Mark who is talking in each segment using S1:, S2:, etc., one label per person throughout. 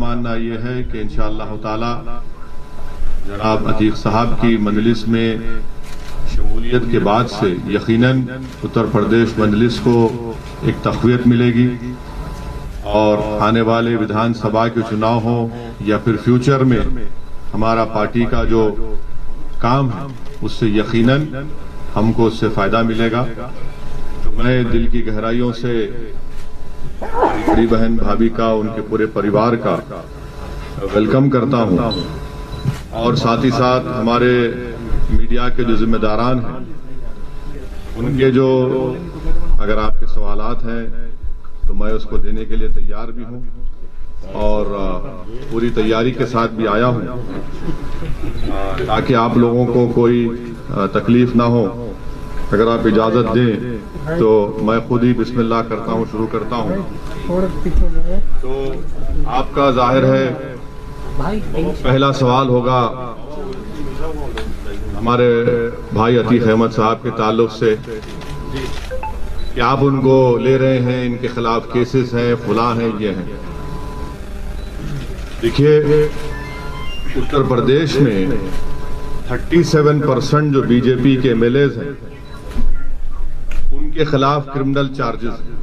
S1: मानना यह है कि इन ताला जनाब अतीक साहब की मजलिस में शमूलियत के बाद से यकीनन उत्तर प्रदेश मजलिस को एक तकवीत मिलेगी और आने वाले विधानसभा के चुनाव हो या फिर फ्यूचर में हमारा पार्टी का जो काम है, उससे यकीनन हमको उससे फ़ायदा मिलेगा। तो मैं दिल की गहराइयों से बड़ी बहन भाभी का, उनके पूरे परिवार का वेलकम करता हूँ। और साथ ही साथ हमारे मीडिया के जो जिम्मेदारान हैं, उनके जो अगर आपके सवालात हैं तो मैं उसको देने के लिए तैयार भी हूँ और पूरी तैयारी के साथ भी आया हूँ। ताकि आप लोगों को कोई तकलीफ़ ना हो। अगर आप इजाज़त दें तो मैं खुद ही बिस्मिल्लाह करता हूँ, शुरू करता हूँ। तो आपका ज़ाहिर है, पहला सवाल होगा, हमारे भाई अतीक अहमद साहब के ताल्लुक से, कि आप उनको ले रहे हैं, इनके खिलाफ केसेस हैं, फुला हैं, ये हैं। देखिए, उत्तर प्रदेश में 37 परसेंट जो बीजेपी के एमएलए हैं उनके खिलाफ क्रिमिनल चार्जेस हैं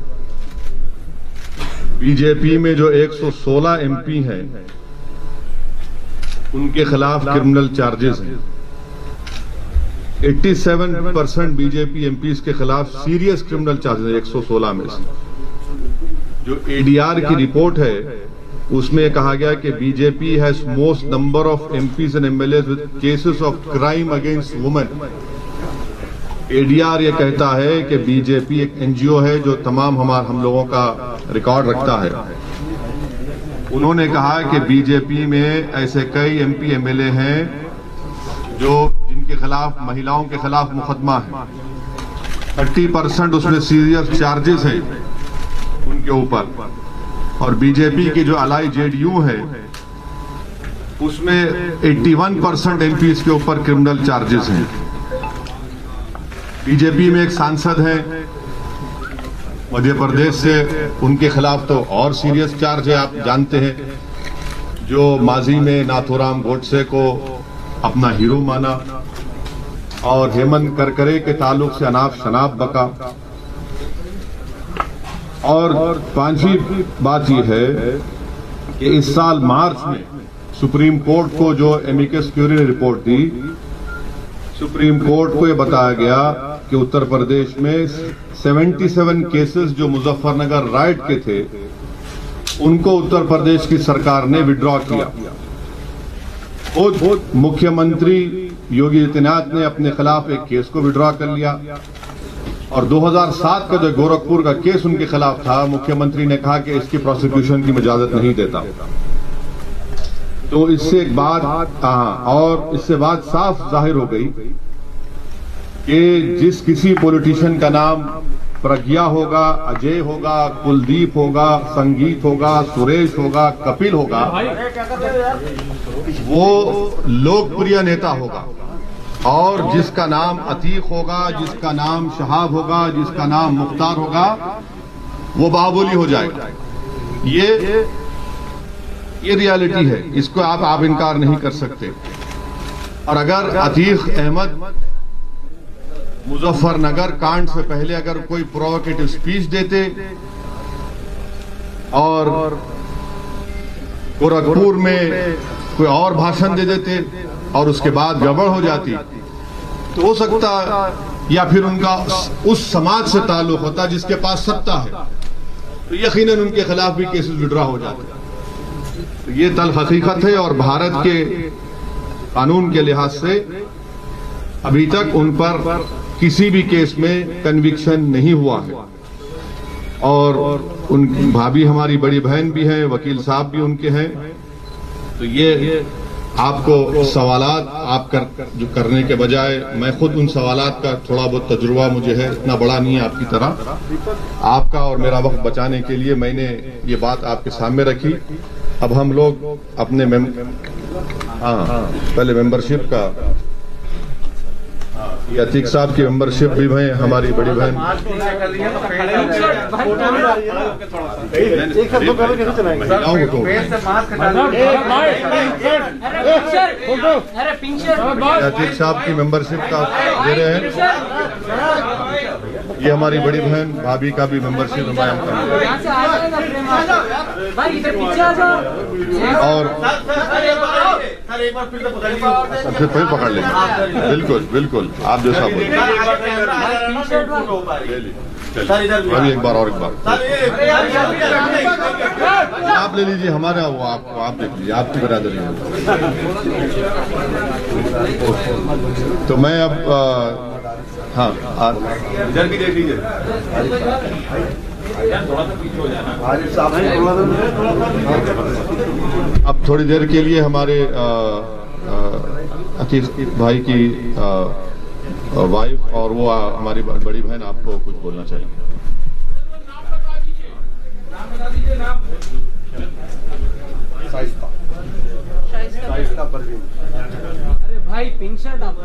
S1: बीजेपी में जो 116 एमपी हैं, उनके खिलाफ क्रिमिनल चार्जेस हैं. 87 परसेंट बीजेपी एमपी के खिलाफ सीरियस क्रिमिनल चार्जेस 116 में से. जो एडीआर की रिपोर्ट है, उसमें कहा गया कि BJP has most number of MPs and MLA with cases of crime against women ADR ये कहता है कि बीजेपी एक एनजीओ है जो तमाम हमार हम लोगों का रिकॉर्ड रखता है। उन्होंने कहा कि बीजेपी में ऐसे कई एमपी एमएलए हैं जो जिनके खिलाफ, महिलाओं के खिलाफ मुकदमा है। थर्टी परसेंट उसमें सीरियस चार्जेस है उनके ऊपर। और बीजेपी की जो अलाई जेडीयू है, उसमें 81 परसेंट एमपी के ऊपर क्रिमिनल चार्जेस हैं। बीजेपी में एक सांसद है, मध्य प्रदेश से, उनके खिलाफ तो और सीरियस चार्ज है, आप जानते हैं। जो माजी में नाथुराम गोडसे को अपना हीरो माना, और हेमंत करकरे के ताल्लुक से अनाप शनाप बका। और पांचवी बात यह है कि इस साल मार्च में सुप्रीम कोर्ट को जो एमिकस क्यूरी ने रिपोर्ट दी, सुप्रीम कोर्ट को यह बताया गया कि उत्तर प्रदेश में 77 केसेस जो मुजफ्फरनगर राइट के थे, उनको उत्तर प्रदेश की सरकार ने विड्रॉ किया। मुख्यमंत्री योगी आदित्यनाथ ने अपने खिलाफ एक केस को विड्रॉ कर लिया। और 2007 का जो गोरखपुर का केस उनके खिलाफ था, मुख्यमंत्री ने कहा कि इसकी प्रोसिक्यूशन की इजाज़त नहीं देता। तो इससे एक बात हाँ और इससे बात साफ़ ज़ाहिर हो गई कि जिस किसी पॉलिटिशियन का नाम प्रज्ञा होगा, अजय होगा, कुलदीप होगा, संगीत होगा, सुरेश होगा, कपिल होगा, वो लोकप्रिय नेता होगा। और जिसका नाम अतीक होगा, जिसका नाम शहाब होगा, जिसका नाम मुख्तार होगा, वो बाबोली हो जाएगा। ये ये रियलिटी है। इसको आप आप इनकार नहीं कर सकते। और अगर अतीक अहमद मुजफ्फरनगर कांड से पहले अगर कोई प्रोवोकेटिव स्पीच देते और गोरखपुर में कोई और भाषण दे देते और उसके बाद गड़बड़ हो जाती तो हो सकता या फिर उनका उस समाज से ताल्लुक होता जिसके पास सत्ता है तो यकीनन उनके खिलाफ भी केसेस विड्रा हो जाते। तो ये तल हकीकत है और भारत के कानून के लिहाज से अभी तक उन पर किसी भी केस में कन्विक्शन नहीं हुआ है। और उन भाभी हमारी बड़ी बहन भी हैं, वकील साहब भी उनके हैं। तो ये आपको सवाल आप कर, जो करने के बजाय मैं खुद उन सवाल का थोड़ा बहुत तजुर्बा मुझे है, इतना बड़ा नहीं है आपकी तरह। आपका और मेरा वक्त बचाने के लिए मैंने ये बात आपके सामने रखी। अब हम लोग अपने मेम हाँ पहले मेंबरशिप का अतीक साहब की मेंबरशिप भी है हमारी बड़ी बहन महिलाओं को
S2: अरे पिंचर
S1: ये अतीक साहब की मेंबरशिप का दे रहे हैं ये हमारी बड़ी बहन, भाभी का भी मेंबरशिप हमारे हम।
S2: भाई।
S1: और सबसे पहले पकड़ लेंगे। बिल्कुल बिल्कुल। आप जैसा बोले ले अभी एक बार और एक बार। आप ले लीजिए हमारा वो आपको आप देख लीजिए। आपकी बरादरी है। तो मैं अब हाँ इधर भी देख लीजिए। अब थोड़ी देर के लिए हमारे आ, भाई की वाइफ और वो हमारी बड़ी बहन आपको कुछ बोलना चाहिए
S2: अरे भाई पिंक शर्ट आप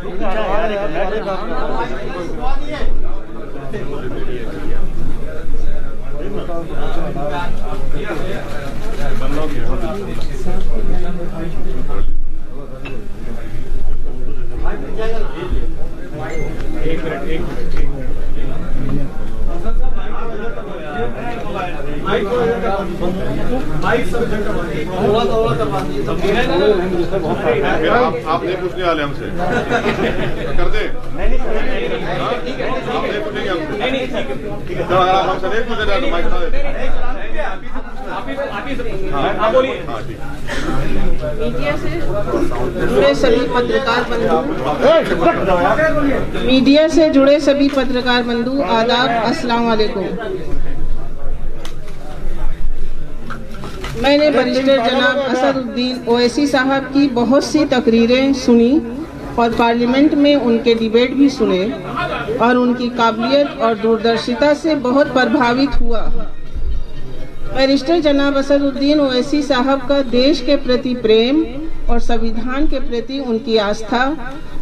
S1: फिर एक आप नहीं पूछने वाले हमसे कर दे पूछेंगे हमसे अगर आप हमसे। नहीं पूछे तो माइक
S3: मीडिया से जुड़े सभी पत्रकार बंधु। मीडिया से जुड़े सभी पत्रकार बंधु आदाब अस्सलाम वालेकुम। मैंने बरिस्टर जनाब असदुद्दीन ओवैसी साहब की बहुत सी तकरीरें सुनी और पार्लियामेंट में उनके डिबेट भी सुने और उनकी काबिलियत और दूरदर्शिता से बहुत प्रभावित हुआ। बैरिस्टर जनाब असदुद्दीन ओवैसी साहब का देश के प्रति प्रेम और संविधान के प्रति उनकी आस्था,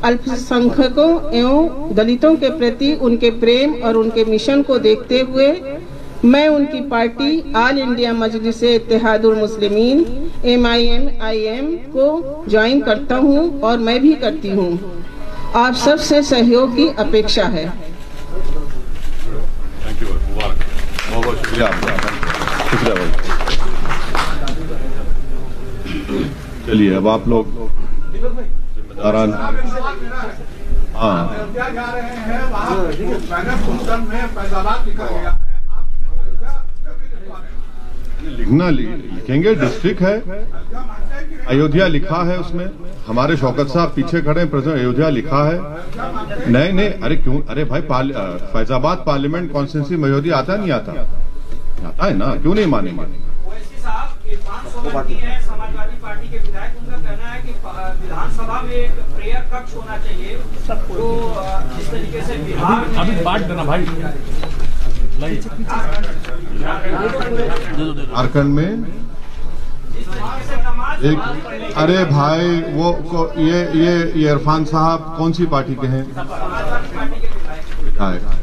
S3: अल्पसंख्यकों एवं दलितों के प्रति उनके प्रेम और उनके मिशन को देखते हुए मैं उनकी party All India Majlis Ittehadul Muslimeen, M I M I M को ज्वाइन करता हूँ और मैं भी करती हूँ। आप सबसे सहयोग की अपेक्षा है।
S1: चलिए, अब आप लोग हाँ। लिखना लिखेंगे डिस्ट्रिक्ट है। अयोध्या लिखा है उसमें। हमारे शौकत साहब पीछे खड़े हैं प्रेसिडेंट अयोध्या लिखा है। नहीं नहीं, अरे क्यों? अरे भाई पार्ल- फैजाबाद पार्लियामेंट कॉन्स्टिट्यूंसी में अयोध्या आता नहीं आता? आता है ना? क्यों नहीं मानेंगे?
S4: ओवैसी साहब इरफान सोलंकी है समाजवादी पार्टी के विधायक उनका कहना है कि विधानसभा में एक प्रेयर कक्ष होना चाहिए। तो जिस तरीके से बिहार
S5: अभी बांट देना भाई।
S1: झारखंड में एक अरे भाई वो को, ये ये ये इरफान साहब कौन सी पार्टी के हैं?
S4: समाजवादी पार्टी के विधायक।
S1: विधायक।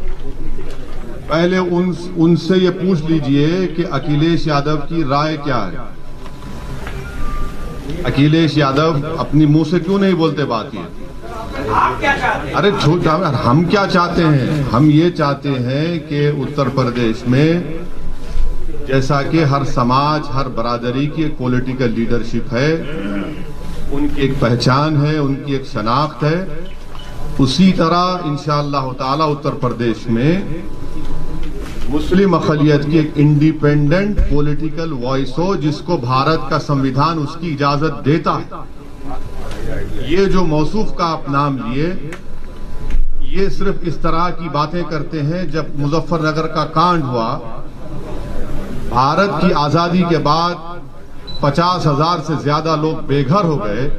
S1: पहले उन उनसे ये पूछ लीजिए कि अखिलेश यादव की राय क्या है? अखिलेश यादव अपनी मुँह से क्यों नहीं बोलते बात ये?
S4: आप क्या चाहते हैं?
S1: अरे झूठ हम क्या चाहते हैं? हम ये चाहते हैं कि उत्तर प्रदेश में जैसा कि हर समाज हर बरादरी की एक पॉलिटिकल लीडरशिप है उनकी एक पहचान है उनकी एक शनाख्त है उसी तरह इंशाअल्लाह ताला उत्तर प्रदेश में मुस्लिम अकलियत की एक इंडिपेंडेंट पॉलिटिकल वॉइस हो, जिसको भारत का संविधान उसकी इजाज़त देता है। ये जो मौसूफ का आप नाम लिए, ये सिर्फ़ इस तरह की बातें करते हैं, जब मुजफ्फरनगर का कांड हुआ। भारत की आज़ादी के बाद पचास हज़ार से ज़्यादा लोग बेघर हो गए।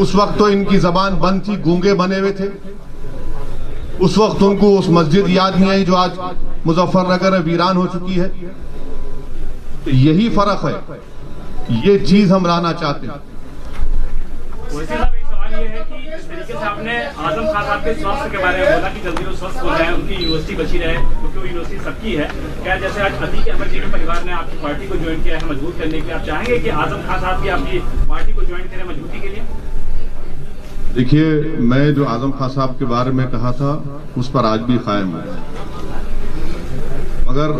S1: उस वक्त तो इनकी जबान बंद थी, गूँगे बने हुए थे। उस वक्त उनको उस मस्जिद याद नहीं आई जो आज मुजफ्फरनगर में वीरान हो चुकी है। तो यही फ़र्क है। ये चीज़ हम लाना चाहते हैं।
S5: कि आपने आज़म खान साहब के स्वास्थ्य के बारे में बोला कि जल्दी वो स्वस्थ हो जाए, उनकी यूनिवर्सिटी बची रहे, क्योंकि वो यूनिवर्सिटी सबकी है। क्या जैसे आज अतीक अहमद जी के परिवार ने आपकी पार्टी को ज्वाइन किया है मज़बूत करने के लिए, आप चाहेंगे कि आज़म खान साहब भी आपकी पार्टी को ज्वाइन करें मजबूती के लिए?
S1: देखिए मैं जो आज़म खान साहब के बारे में कहा था उस पर आज भी कायम हूँ मगर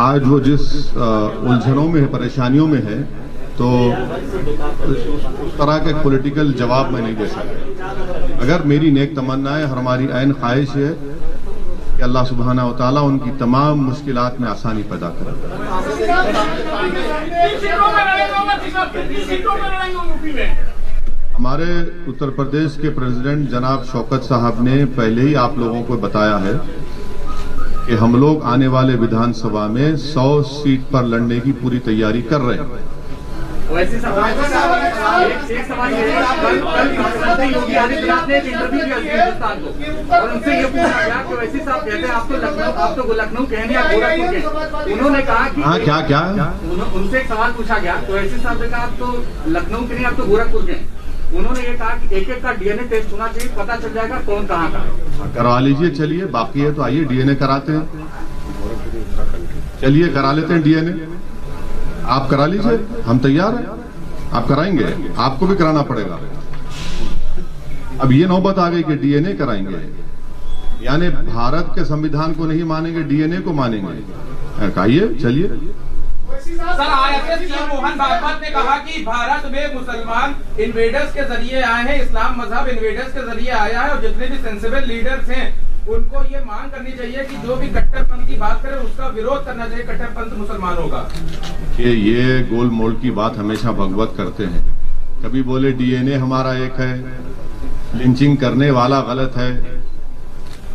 S1: आज वो जिस उलझनों में है परेशानियों में है तो उस तरह का पॉलिटिकल जवाब मैं नहीं दे सकता अगर मेरी नेक तमन्ना है हमारी ऐन ख्वाहिश है कि अल्लाह सुबहाना ताला उनकी तमाम मुश्किल में आसानी पैदा करे हमारे उत्तर प्रदेश के प्रेसिडेंट जनाब शौकत साहब ने पहले ही आप लोगों को बताया है कि हम लोग आने वाले विधानसभा में 100 सीट पर लड़ने की पूरी तैयारी कर रहे हैं।
S5: उन्होंने कहा
S1: हाँ क्या क्या?
S5: उनसे एक सवाल पूछा गया। तो ऐसे साहब ने कहा, आप तो लखनऊ के लिए आप तो गोरखपुर के उन्होंने ये कहा कि एक एक का डीएनए टेस्ट होना चाहिए, पता चल जाएगा कौन कहाँ का
S1: करवा लीजिए, चलिए, बाकी है तो आइए डीएनए कराते हैं। चलिए, करा लेते हैं डीएनए आप करा लीजिए, हम तैयार हैं। आप कराएँगे, आपको भी कराना पड़ेगा। अब ये नौबत आ गई कि डीएनए कराएँगे। यानी भारत के संविधान को नहीं मानेंगे डीएनए को मानेंगे। कहिए, चलिए।
S6: Sir IFS chief Mohan Bhagwat ने कहा कि भारत में मुसलमान इन्वेडर्स के ज़रिए आए हैं, इस्लाम मज़हब इन्वेडर्स के ज़रिए आया है, और जितने भी सेंसिबल लीडर्स हैं, उनको ये मांग करनी चाहिए कि जो भी कट्टरपंथ की बात करे, उसका विरोध करना चाहिए, कट्टरपंथ मुसलमानों का।
S1: कि ये गोल मोल की बात हमेशा भगवत करते हैं। कभी बोले, डीएनए हमारा एक है, लिंचिंग करने वाला गलत है।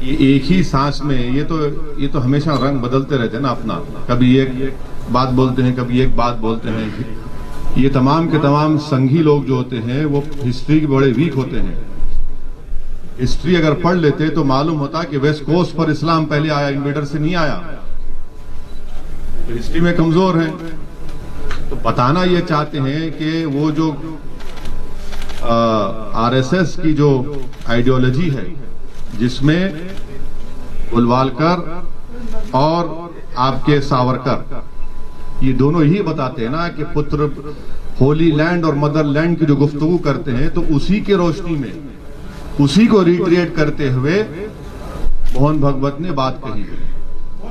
S1: ये एक ही सांस में, ये तो ये तो हमेशा रंग बदलते रहते हैं ना अपना। कभी एक बात बोलते हैं, कभी एक बात बोलते हैं। ये तमाम के तमाम संघी लोग जो होते हैं, वो हिस्ट्री के बड़े वीक होते हैं। हिस्ट्री अगर पढ़ लेते तो मालूम होता कि वेस्ट कोस्ट पर इस्लाम पहले आया, इन्वेडर से नहीं आया। तो हिस्ट्री में कमज़ोर है। तो बताना ये चाहते हैं कि वो जो आरएसएस की जो आइडियोलॉजी है, जिसमें गुलवालकर और आपके सावरकर ये दोनों ही बताते हैं ना कि पुत्र होली लैंड और मदर लैंड की जो गुफ्तु करते हैं तो उसी के रोशनी में, उसी को रिक्रिएट करते हुए मोहन भगवत ने बात कही है।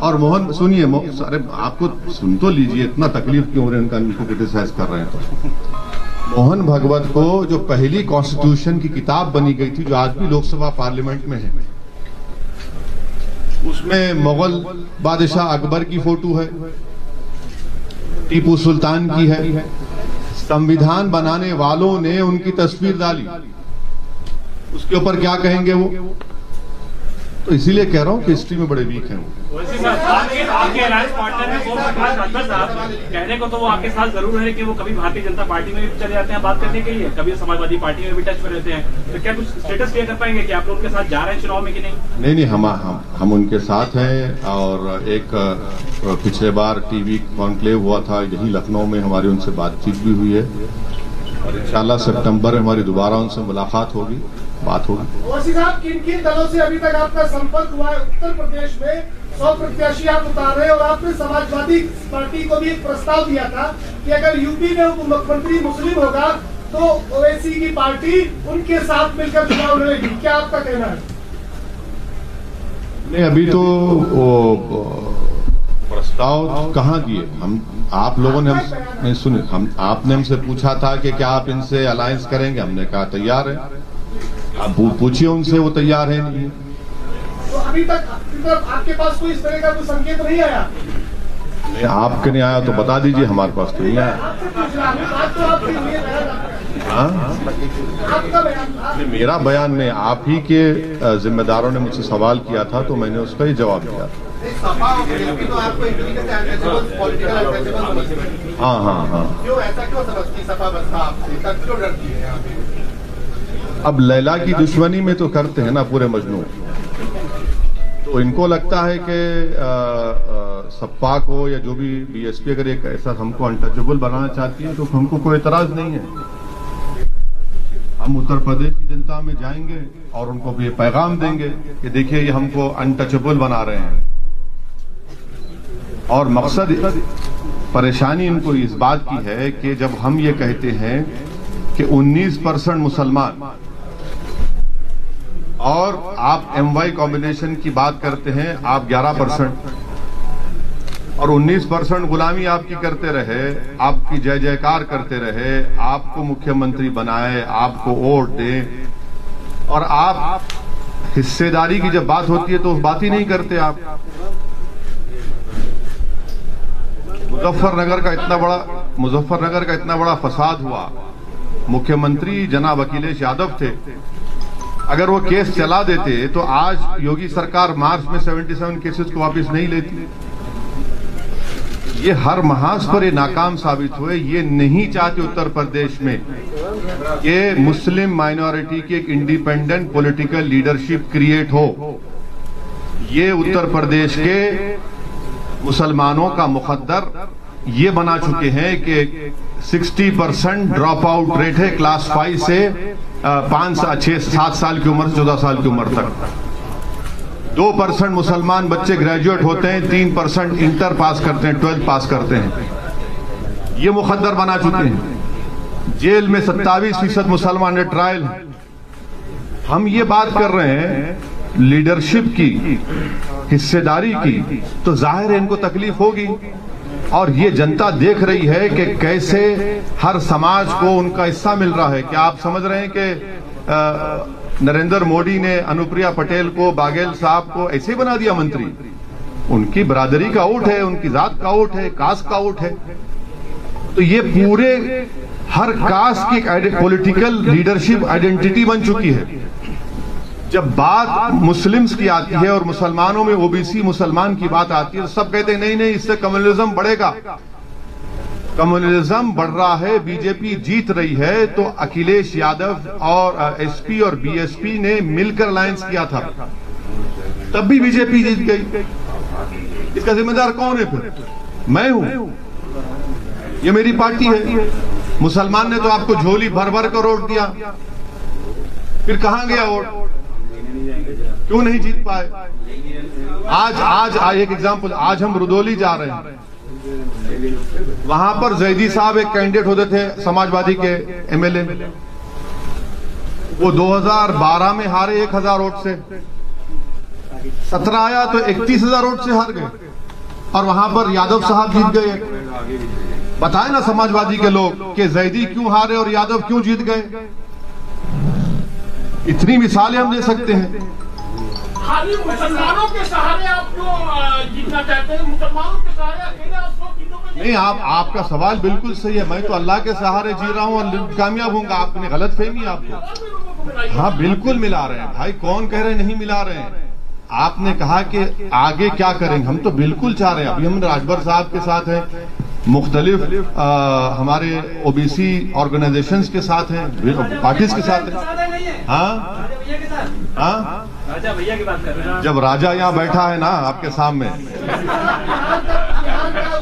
S1: और मोहन, सुनिए, मो- अरे आपको सुन तो लीजिए, इतना तकलीफ़ क्यों हो रही है उनका क्रिटिसाइज कर रहे हैं तो। मोहन भगवत को जो पहली कॉन्स्टिट्यूशन की किताब बनी गई थी, जो आज भी लोकसभा पार्लियामेंट में है, उसमें मुगल बादशाह अकबर की फ़ोटो है। टीपू सुल्तान की है। संविधान बनाने वालों ने उनकी तस्वीर डाली। उसके ऊपर क्या कहेंगे वो? तो इसीलिए कह रहा हूँ कि हिस्ट्री में बड़े वीक हैं वो।
S5: कहने को तो वो आपके साथ ज़रूर है कि वो कभी भारतीय जनता पार्टी में भी चले जाते हैं बात करने के लिए? कभी समाजवादी पार्टी में भी टच में रहते हैं? तो क्या कुछ स्टेटस क्लियर कर पाएँगे कि आप लोग उनके साथ जा रहे हैं चुनाव में कि नहीं?
S1: नहीं नहीं हम हम हम उनके साथ हैं और एक पिछले बार टीवी कॉन्क्लेव हुआ था यही लखनऊ में हमारी उनसे बातचीत भी हुई है। और इंशाल्लाह सितंबर में हमारी दोबारा उनसे मुलाकात होगी। बात होगी
S7: साहब किन किन दलों से अभी तक आपका संपर्क हुआ है? उत्तर प्रदेश में सौ प्रत्याशी आप उतार रहे हैं और आपने समाजवादी पार्टी को भी एक प्रस्ताव दिया था कि अगर यूपी में उप मुख्यमंत्री मुस्लिम होगा तो ओवैसी की पार्टी उनके साथ मिलकर चुनाव लड़ेगी। क्या आपका कहना है?
S1: नहीं अभी तो वो प्रस्ताव कहाँ दिए हम आप लोगों ने हम सुने हम आपने हमसे पूछा था कि क्या आप इनसे अलायंस करेंगे? हमने कहा तैयार है। आप पूछिए उनसे वो तैयार है नहीं।
S7: तो अभी तक आपके पास कोई इस तरह का कोई संकेत नहीं आया?
S1: नहीं, आपके नहीं आया तो बता दीजिए हमारे पास तो नहीं आया।
S7: हूँ तो है।
S1: हाँ? मेरा बयान नहीं आप ही के जिम्मेदारों ने मुझसे सवाल किया था तो मैंने उसका ही जवाब दिया
S8: हाँ। हाँ तो समझती है
S1: हाँ अब लैला की दुश्मनी में तो करते हैं ना पूरे मजनू तो इनको लगता है कि अ, अ, सपा को या जो भी बीएसपी अगर एक ऐसा हमको अनटचेबल बनाना चाहती है तो हमको कोई एतराज़ नहीं है। हम उत्तर प्रदेश की जनता में जाएँगे और उनको भी ये पैगाम देंगे कि देखिए ये हमको अनटचेबल बना रहे हैं। और मकसद परेशानी इनको इस बात की है कि जब हम ये कहते हैं कि 19 परसेंट मुसलमान और आप एम वाई कॉम्बिनेशन की बात करते हैं, आप 11 परसेंट। और 19 परसेंट गुलामी आपकी करते रहे, आपकी जय जयकार करते रहे, आपको मुख्यमंत्री बनाए, आपको वोट दे। और आप हिस्सेदारी की जब बात होती है तो बात ही नहीं करते आप। मुजफ्फरनगर का इतना बड़ा, मुजफ्फरनगर का इतना बड़ा फसाद हुआ। मुख्यमंत्री जनाब अखिलेश यादव थे। अगर वो केस चला देते तो आज योगी सरकार मार्च में 77 केसेस को वापस नहीं लेती। ये हर महाज पर ये नाकाम साबित हुए, ये नहीं चाहते उत्तर प्रदेश में कि मुस्लिम माइनॉरिटी की एक इंडिपेंडेंट पॉलिटिकल लीडरशिप क्रिएट हो। ये उत्तर प्रदेश के मुसलमानों का मुकद्दर ये बना चुके हैं कि 60 परसेंट ड्रॉप आउट रेट है क्लास फाइव से। पाँच छह, सात साल की उम्र से चौदह साल की उम्र तक। दो परसेंट मुसलमान बच्चे ग्रेजुएट होते हैं, तीन परसेंट इंटर पास करते हैं ट्वेल्थ पास करते हैं। ये मुकद्दर बना चुके हैं। जेल में सत्तावीस फ़ीसद मुसलमान ट्रायल हम ये बात कर रहे हैं लीडरशिप की, हिस्सेदारी की तो ज़ाहिर है इनको तकलीफ़ होगी। और ये जनता देख रही है कि कैसे हर समाज को उनका हिस्सा मिल रहा है। क्या आप समझ रहे हैं कि नरेंद्र मोदी ने अनुप्रिया पटेल को, बाघेल साहब को ऐसे ही बना दिया मंत्री? उनकी बरादरी का वोट है, उनकी जात का वोट है, कास्ट का वोट है। तो ये पूरे हर कास्ट की पॉलिटिकल लीडरशिप आइडेंटिटी बन चुकी है। जब बात मुस्लिम्स की आती है और मुसलमानों में ओबीसी मुसलमान की बात आती है तो सब कहते हैं, नहीं नहीं, इससे कम्युनिज्म बढ़ेगा। कम्युनलिज्म बढ़ रहा है, बीजेपी जीत रही है तो अखिलेश यादव और एसपी और बीएसपी ने मिलकर अलायंस किया था। तब भी बीजेपी जीत गई। इसका जिम्मेदार कौन है फिर? मैं हूँ। ये मेरी पार्टी है। मुसलमान ने तो आपको झोली भर भर कर वोट दिया। फिर कहाँ गया वोट क्यों नहीं जीत पाए? आज आज एक एग्ज़ाम्पल आज हम रुदौली जा रहे हैं। वहाँ पर जैदी साहब एक कैंडिडेट होते थे, समाजवादी के एमएलए वो 2012 में हारे 1000 वोट से। 17 आया तो 31000 वोट से हार गए। और वहाँ पर यादव साहब जीत गए। बताए ना समाजवादी के लोग कि जैदी क्यों हारे और यादव क्यों जीत गए? इतनी मिसालें हम दे सकते हैं।
S7: खाली मुसलमानों के सहारे आप क्यों जीतना चाहते हैं मुसलमानों के सहारे अकेले आप
S1: नहीं आप आपका सवाल बिल्कुल सही है मैं तो अल्लाह के सहारे जी रहा हूँ और कामयाब होऊँगा आपने गलत फहमी आपको हाँ बिल्कुल मिला रहे हैं भाई कौन कह रहे हैं नहीं मिला रहे हैं आपने कहा कि आगे क्या करेंगे हम तो बिल्कुल चाह रहे हैं अभी हम राजभर साहब के साथ हैं मुख्तलिफ़ अ, हमारे ओबीसी ऑर्गेनाइजेशंस के साथ हैं पार्टीज़ के साथ हैं हाँ हाँ
S5: राजा भैया की बात कर रहे हैं।
S1: जब राजा यहाँ बैठा है ना आपके सामने।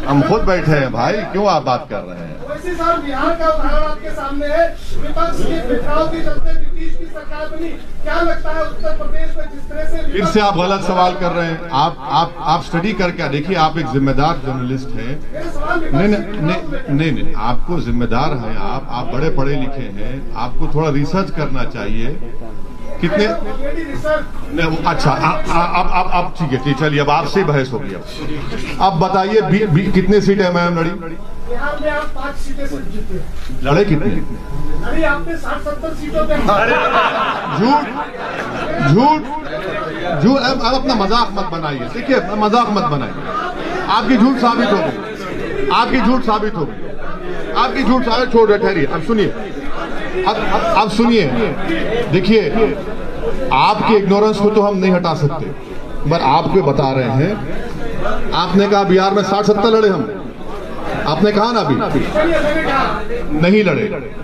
S1: हम खुद बैठे हैं भाई क्यों आप बात कर रहे हैं?
S7: वैसे साहब बिहार का उदाहरण आपके सामने है। विपक्ष के बिखराव के चलते नीतीश की सरकार बनी। क्या लगता है उत्तर प्रदेश में जिस तरह से
S1: फिर से आप गलत सवाल कर रहे हैं। आप आप आप स्टडी करके देखिए आप एक जिम्मेदार जर्नलिस्ट हैं। नहीं नहीं नहीं नहीं नहीं आपको जिम्मेदार हैं आप। आप बड़े पढ़े लिखे हैं। आपको थोड़ा रिसर्च करना चाहिए। कितने? नहीं, वो अच्छा अब अब अब ठीक है, ठीक, चलिए, अब आपसे बहस होगी अब। अब बताइए कितने सीट है, मैम लड़ी? लड़े कितने? झूठ? झूठ? झूठ, अब अपना मज़ाक मत बनाइए ठीक है मज़ाक मत बनाइए। आपकी झूठ साबित हो गई। आपकी झूठ साबित हो गई। आपकी झूठ साबित छोड़ रहे ठहरिए। अब सुनिए। अब अब सुनिए। देखिए, आपकी इग्नोरेंस को तो हम नहीं हटा सकते। पर आपको बता रहे हैं, आपने कहा बिहार में साठ सत्तर लड़े हम। आपने कहा ना अभी? नहीं लड़े।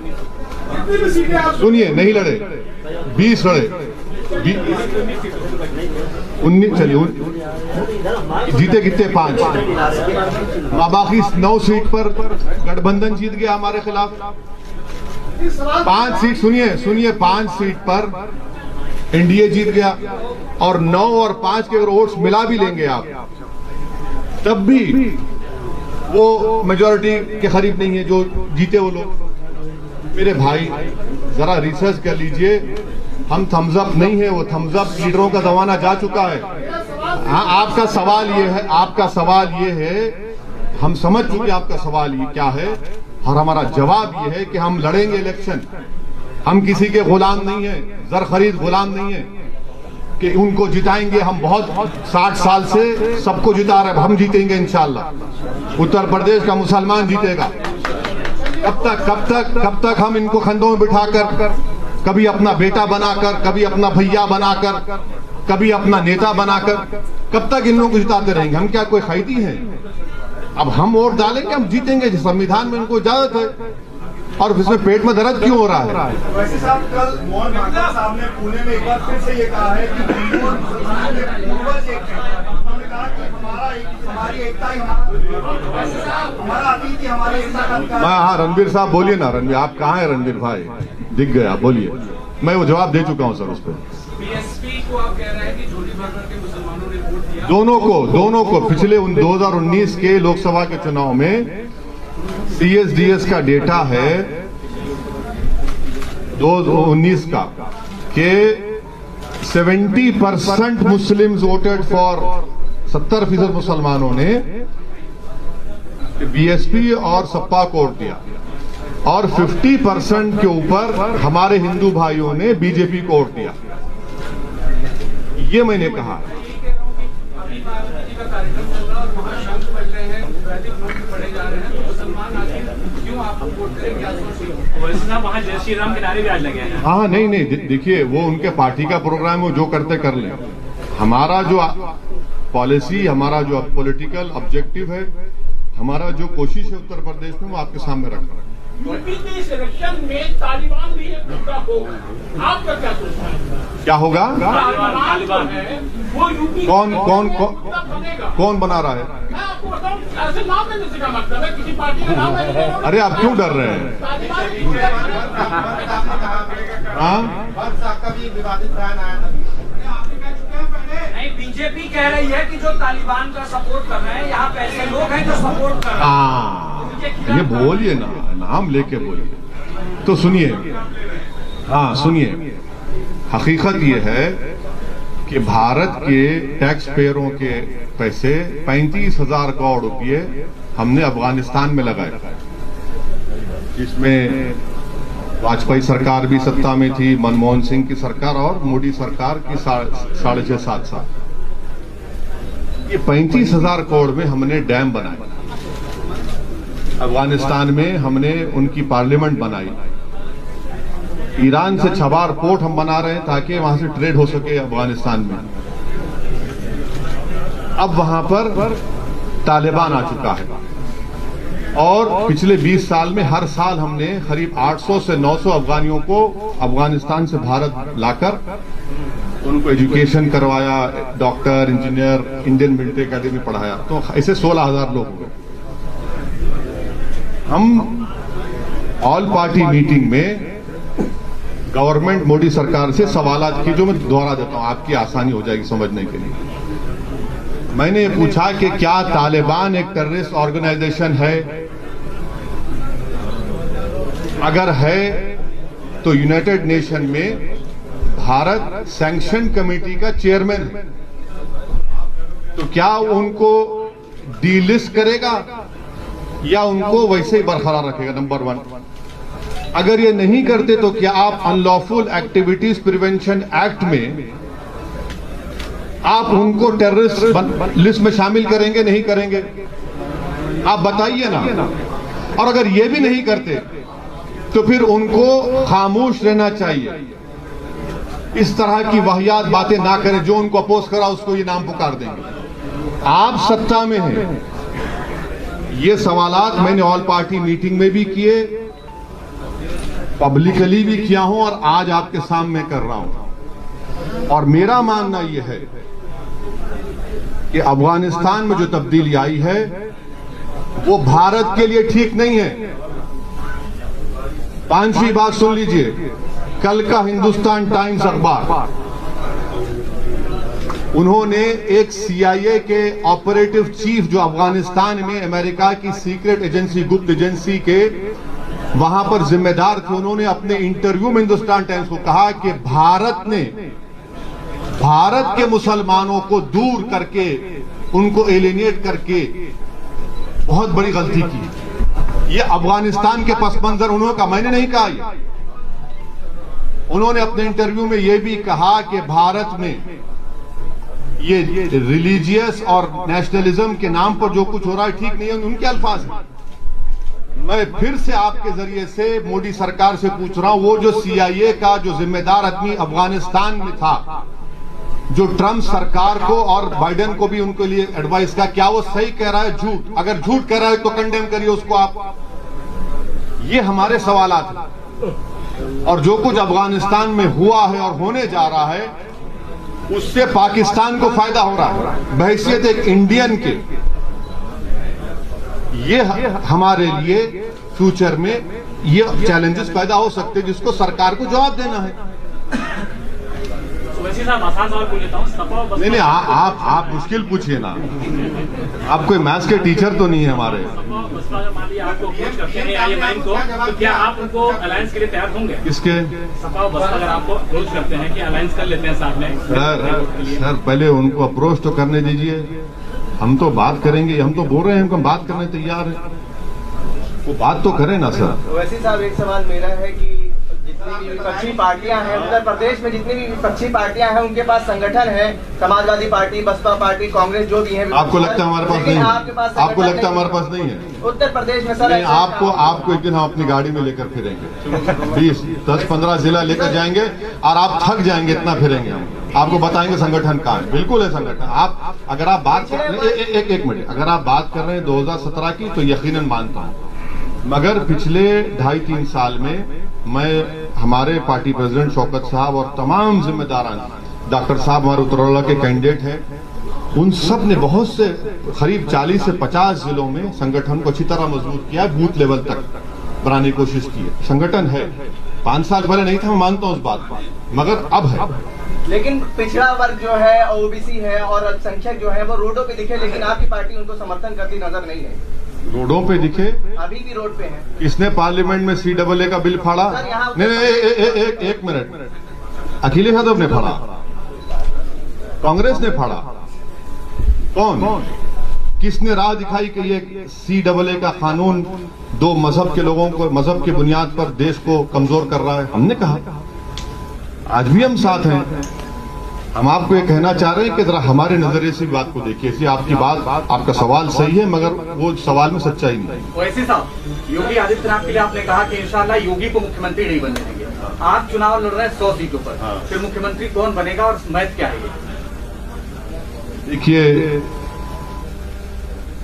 S1: सुनिए, नहीं लड़े। बीस लड़े। उन्नीस, चलिए जीते कितने? पाँच। बाकी नौ सीट पर गठबंधन जीत गया हमारे खिलाफ। पाँच सीट, सुनिए सुनिए, पाँच सीट पर एनडीए जीत गया और नौ और पाँच के अगर वोट्स मिला भी लेंगे आप, तब भी वो मेजोरिटी के करीब नहीं है, जो जीते वो लोग। मेरे भाई, जरा रिसर्च कर लीजिए, हम थम्स अप नहीं है, वो थम्स अप लीडरों का जमाना जा चुका है। हाँ आपका सवाल ये है, आपका सवाल ये है, हम समझ चुके आपका सवाल ये क्या है और हमारा जवाब ये है कि हम लड़ेंगे इलेक्शन। हम किसी के गुलाम नहीं है, जर खरीद गुलाम नहीं है। कि उनको जिताएँगे हम बहुत साठ साल से सबको जिता रहे हम जीतेंगे इंशाल्लाह। उत्तर प्रदेश का मुसलमान जीतेगा। कब तक कब तक कब तक हम इनको खंडों में बिठाकर, कभी अपना बेटा बनाकर, कभी अपना भैया बनाकर, कभी अपना नेता बनाकर, कब तक इन लोगों को जिताते रहेंगे? हम क्या कोई खैदी हैं? अब हम वोट डालेंगे हम जीतेंगे संविधान में इनको इजाज़त है। और इसमें पेट में दर्द क्यों हो रहा है?
S8: वैसे साहब कल मोहन साहब ने पुणे में एक बार फिर से ये कहा है कि पूर्वज एक हैं। उन्होंने कहा कि हमारा एक हमारी एकता ही हमारा हमारा अतीत ही हमारी एकता
S1: हाँ। रणवीर साहब बोलिए ना रणवीर आप कहाँ हैं रणबीर भाई? दिख गया बोलिए। मैं वो जवाब दे चुका हूँ सर उस पर
S4: बीएसपी को आप कह रहे हैं कि भर के मुसलमानों
S1: दोनों को दोनों को पिछले उन 2019 के लोकसभा के चुनाव में सीएसडीएस का डेटा है 2019 का, के 70 परसेंट मुस्लिम वोटेड फॉर 70 फ़ीसद मुसलमानों ने बीएसपी और सपा को वोट दिया। और 50 परसेंट के ऊपर हमारे हिंदू भाइयों ने बीजेपी को वोट दिया। ये मैंने कहा।
S4: जा रहे हैं तो मुसलमान आखिर क्यों आपको वोट करें? क्या सोचिए
S5: वहाँ जय श्री राम के नारे भी आज लगे हैं।
S1: हाँ नहीं नहीं देखिए वो उनके पार्टी का प्रोग्राम है वो जो करते कर ले। हमारा जो पॉलिसी हमारा जो पॉलिटिकल ऑब्जेक्टिव है हमारा जो कोशिश है उत्तर प्रदेश में वो आपके सामने रखना। रहे हैं
S9: यूपी के इस इलेक्शन में तालिबान भी एक मुद्दा होगा। आपका क्या सोचना है?
S1: क्या होगा?
S9: तालिबान है वो यूपी
S1: कौन कौन कौन कौन बना रहा है?
S9: मैं आपको बताऊँ ऐसे नाम लेने से क्या मतलब है? किसी पार्टी का नाम लेने।
S1: अरे आप क्यों डर रहे हैं। हाँ
S8: हैं?
S4: नहीं बीजेपी कह रही है कि जो तालिबान का सपोर्ट कर रहे हैं यहाँ पे ऐसे लोग हैं जो सपोर्ट कर रहे हैं।
S1: हाँ। ये बोलिए ना। नाम लेके बोलिए तो सुनिए। हाँ सुनिए। हकीकत यह है कि भारत के टैक्स पेयरों के पैसे पैंतीस हज़ार करोड़ रुपए हमने अफ़गानिस्तान में लगाए। जिसमें वाजपेयी सरकार भी सत्ता में थी, मनमोहन सिंह की सरकार और मोदी सरकार की साढ़े छह सात साल। ये पैंतीस हज़ार करोड़ में हमने डैम बनाए। अफ़गानिस्तान में हमने उनकी पार्लियामेंट बनाई। ईरान से छबार पोर्ट हम बना रहे हैं ताकि वहाँ से ट्रेड हो सके अफ़गानिस्तान में। अब वहाँ पर तालिबान आ चुका है। और पिछले 20 साल में हर साल हमने करीब 800 से 900 अफगानियों को अफ़गानिस्तान से भारत लाकर उनको एजुकेशन करवाया, doctor, engineer, Indian military academy पढ़ाया। तो ऐसे 16000 लोग हुए हम ऑल पार्टी मीटिंग में गवर्नमेंट मोदी सरकार से सवालात की जो मैं दोहरा देता हूँ, आपकी आसानी हो जाएगी समझने के लिए। मैंने ये पूछा कि क्या तालिबान एक टेररिस्ट ऑर्गेनाइजेशन है? अगर है तो यूनाइटेड नेशन में भारत सैंक्शन कमेटी का चेयरमैन तो क्या उनको डीलिस्ट करेगा? या उनको वैसे ही बरकरार रखेगा नंबर वन अगर ये नहीं करते तो क्या आप अनलॉफुल एक्टिविटीज़ प्रिवेंशन एक्ट में आप उनको टेररिस्ट लिस्ट में शामिल करेंगे, नहीं करेंगे? आप बताइए ना। और अगर ये भी नहीं करते तो फिर उनको खामोश रहना चाहिए। इस तरह की वाहियात बातें ना करें, जो उनको अपोज करा, उसको ये नाम पुकार देंगे। आप सत्ता में हैं। ये सवालात मैंने ऑल पार्टी मीटिंग में भी किए पब्लिकली भी किया हूँ और आज आपके सामने कर रहा हूँ। और मेरा मानना यह है कि अफ़गानिस्तान में जो तब्दीली आई है, वो भारत के लिए ठीक नहीं है। पांचवी बात सुन लीजिए। कल का हिंदुस्तान टाइम्स अखबार। उन्होंने एक सीआईए के ऑपरेटिव चीफ जो अफ़गानिस्तान में अमेरिका की सीक्रेट एजेंसी गुप्त एजेंसी के, वहाँ पर जिम्मेदार थे, उन्होंने अपने इंटरव्यू में हिंदुस्तान टाइम्स को कहा कि भारत ने, भारत के मुसलमानों को दूर करके, उनको एलिनेट करके बहुत बड़ी गलती की। ये अफ़गानिस्तान के पस मंजर, उन्होंने कहा, मैंने नहीं कहा उन्होंने अपने इंटरव्यू में यह भी कहा कि भारत में ये रिलीजियस और नेशनलिज्म के नाम पर जो कुछ हो रहा है, ठीक नहीं है उनके अल्फाज हैं। मैं फिर से आपके ज़रिए से मोदी सरकार से पूछ रहा हूँ, वो जो सीआईए का जो जिम्मेदार आदमी अफ़गानिस्तान में था, जो ट्रंप सरकार को और बाइडेन को भी उनके लिए एडवाइस का, क्या वो सही कह रहा है, झूठ? अगर झूठ कह रहा है तो कंडेम करिए उसको आप। ये हमारे सवाल और जो कुछ अफ़गानिस्तान में हुआ है और होने जा रहा है उससे पाकिस्तान को फ़ायदा हो रहा है। बहसियत एक इंडियन के। ये हमारे लिए फ्यूचर में ये चैलेंजेस पैदा हो सकते हैं, जिसको सरकार को जवाब देना है।
S5: वैसे साहब आसान सवाल पूछ लेता हूँ सपा
S1: नहीं नहीं आ, आप आप मुश्किल पूछिए ना। आप कोई मैथ्स के टीचर तो नहीं है हमारे।
S5: सपा और बसपा अगर मान लीजिए आपको अप्रोच करते हैं आईएमआई को तो क्या आप उनको अलायंस के लिए तैयार होंगे?
S1: किसके?
S5: सपा बसपा अगर आपको अप्रोच करते हैं कि अलायंस कर लेते हैं साथ में।
S1: सर सर पहले उनको अप्रोच तो करने दीजिए। हम तो बात करेंगे हम तो बोल रहे हैं हम बात करने तैयार है। वो बात तो करें ना सर।
S10: वैसे साहब एक सवाल मेरा है कि जितनी भी विपक्षी पार्टियाँ हैं उत्तर प्रदेश में जितनी भी विपक्षी पार्टियाँ हैं उनके पास संगठन है समाजवादी पार्टी बसपा पार्टी कांग्रेस जो भी है
S1: आपको लगता है हमारे पास नहीं
S10: आपके
S1: है
S10: पास
S1: आपको लगता है हमारे पास नहीं है?
S10: उत्तर प्रदेश में सर
S1: आपको आपको एक दिन हम अपनी गाड़ी में लेकर फिरेंगे। बीस दस पंद्रह जिला लेकर जाएँगे और आप थक जाएँगे इतना फिरेंगे हम। आपको बताएँगे संगठन कहाँ है। बिल्कुल है संगठन। आप अगर आप बात कर रहे हैं- एक एक मिनट। अगर आप बात कर रहे हैं 2017 की तो यकीनन मानता हूँ। मगर पिछले ढाई तीन साल में मैं, हमारे पार्टी प्रेसिडेंट शौकत साहब और तमाम जिम्मेदारान, डॉक्टर साहब हमारे उत्तरवाला के कैंडिडेट हैं, उन सबने बहुत से, करीब 40 से 50 जिलों में संगठन को अच्छी तरह मज़बूत किया, बूथ लेवल तक बनाने की कोशिश की है। संगठन है। पाँच साल पहले नहीं था, मैं मानता हूँ उस बात को। मगर अब है।
S10: लेकिन पिछड़ा वर्ग जो है, ओबीसी है और अल्पसंख्यक जो है, वो रोडों पे दिखे, लेकिन आपकी पार्टी उनको समर्थन करती नज़र नहीं है।
S1: रोडों पे दिखे।
S10: अभी भी रोड पे है।
S1: किसने पार्लियामेंट में सी डबल ए का बिल फाड़ा। नहीं नहीं ए- ए- ए- एक एक मिनट। अखिलेश यादव ने फाड़ा। कांग्रेस ने फाड़ा। कौन? किसने राह दिखाई कि ये सी डबल ए का कानून दो मज़हब के लोगों को मज़हब की बुनियाद पर देश को कमज़ोर कर रहा है? हमने कहा। आज भी हम साथ हैं। हम आपको ये कहना चाह रहे हैं कि जरा हमारे नज़रिए से बात को देखिए। इसलिए आपकी बात आपका सवाल सही है मगर वो सवाल में सच्चाई नहीं
S4: वैसे साहब योगी आदित्यनाथ के लिए आपने कहा कि इंशाल्लाह योगी को मुख्यमंत्री नहीं बनने देंगे। आप चुनाव लड़ रहे हैं सौ सीटों पर। फिर मुख्यमंत्री कौन बनेगा और मैथ क्या है
S1: देखिए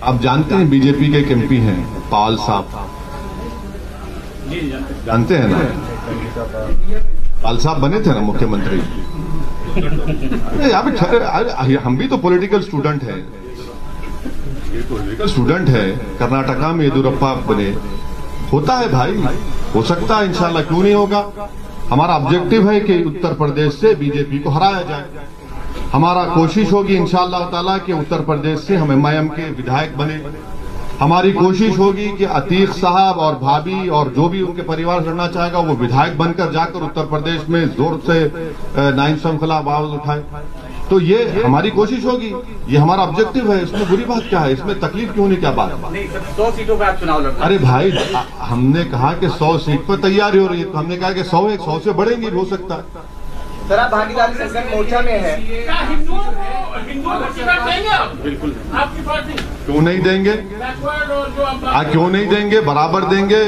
S1: आप जानते हैं बीजेपी के एक एमपी हैं पाल साहब।
S5: हैं।
S1: जानते हैं ना? पाल साहब बने थे ना मुख्यमंत्री? यहाँ पे हम भी तो पॉलिटिकल स्टूडेंट हैं। पॉलिटिकल स्टूडेंट है। कर्नाटका में येदुरप्पा बने। होता है भाई। हो सकता है इंशाल्लाह क्यों नहीं होगा? हमारा ऑब्जेक्टिव है कि उत्तर प्रदेश से बीजेपी को हराया जाए। हमारा कोशिश होगी इंशाअल्लाह ताला कि उत्तर प्रदेश से हम एमआईएम के विधायक बने। हमारी कोशिश होगी कि अतीक साहब और भाभी और जो भी उनके परिवार से लड़ना चाहेगा वो विधायक बनकर जाकर उत्तर प्रदेश में ज़ोर से नाइन श्रृंखला आवाज़ उठाए। तो ये हमारी कोशिश होगी। ये हमारा ऑब्जेक्टिव है। इसमें बुरी बात क्या है? इसमें तकलीफ़ क्यों नहीं क्या बात? है?
S4: सौ सीटों पर आप चुनाव लड़
S1: अरे भाई हमने कहा कि सौ सीट पर तैयारी हो रही है। तो हमने कहा कि सौ एक सौ से बढ़ेंगी हो सकता है।
S10: सर आप भागीदारी संगठन मोर्चा में है।
S5: बिल्कुल।
S1: क्यों नहीं देंगे? आ क्यों नहीं देंगे? बराबर देंगे।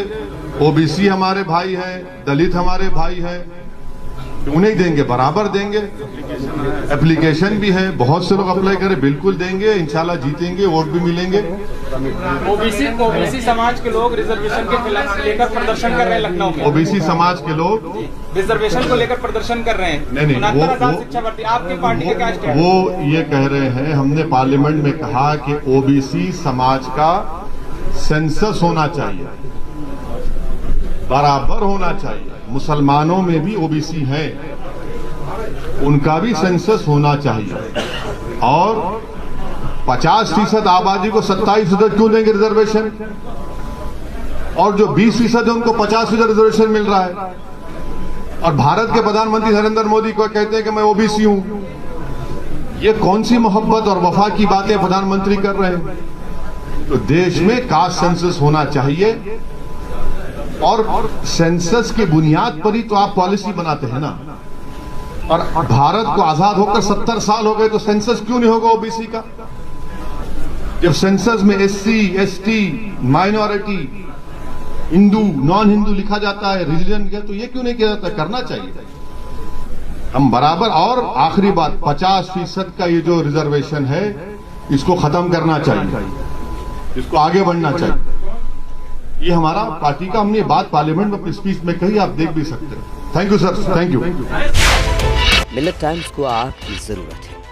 S1: ओबीसी हमारे भाई है दलित हमारे भाई है। क्यों नहीं देंगे? बराबर देंगे। एप्लीकेशन भी है बहुत से लोग अप्लाई करें बिल्कुल देंगे। इंशाल्लाह जीतेंगे वोट भी मिलेंगे।
S6: ओबीसी ओबीसी समाज के लोग रिजर्वेशन के खिलाफ लेकर प्रदर्शन कर रहे हैं लखनऊ में।
S1: ओबीसी समाज के लोग
S6: रिजर्वेशन को लेकर प्रदर्शन कर रहे हैं।
S1: नहीं, नहीं, वो- वो-
S6: शिक्षा भर्ती आपकी पार्टी का क्या
S1: वो ये कह रहे हैं हमने पार्लियामेंट में कहा कि ओबीसी समाज का सेंसस होना चाहिए। बराबर होना चाहिए। मुसलमानों में भी ओबीसी हैं। उनका भी सेंसस होना चाहिए। और 50 फ़ीसद आबादी को 27 फ़ीसद क्यों देंगे रिजर्वेशन? और जो 20 फ़ीसद है उनको 50 फ़ीसद रिजर्वेशन मिल रहा है। और भारत के प्रधानमंत्री नरेंद्र मोदी को कहते हैं कि मैं ओबीसी हूँ। ये कौन सी मोहब्बत और वफा की बातें प्रधानमंत्री कर रहे हैं? तो देश में कास्ट सेंसस होना चाहिए। और सेंसस की बुनियाद पर ही तो आप पॉलिसी बनाते हैं ना। और भारत को आज़ाद होकर 70 साल हो गए तो सेंसस क्यों नहीं होगा ओबीसी का? जब सेंसस में SC, ST, minority Hindu non Hindu लिखा जाता है रिलीजन तो ये क्यों नहीं किया जाता? करना चाहिए। हम बराबर और आखिरी बात 50 फ़ीसद का ये जो रिजर्वेशन है इसको खत्म करना चाहिए। इसको आगे बढ़ना चाहिए। ये हमारा पार्टी का हमने बात पार्लियामेंट में अपनी स्पीच में कही आप देख भी सकते हैं। Thank you sir thank you
S11: Millat times को आपकी ज़रूरत है।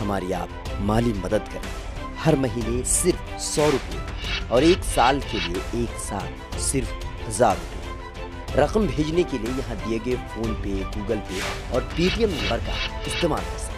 S11: हमारी आप माली मदद करें। हर महीने सिर्फ़ सौ रुपये और एक साल के लिए एक साल सिर्फ़ हज़ार रुपये। रकम भेजने के लिए यहाँ दिए गए फ़ोन पे, गूगल पे और पेटीएम नंबर का इस्तेमाल कर सकते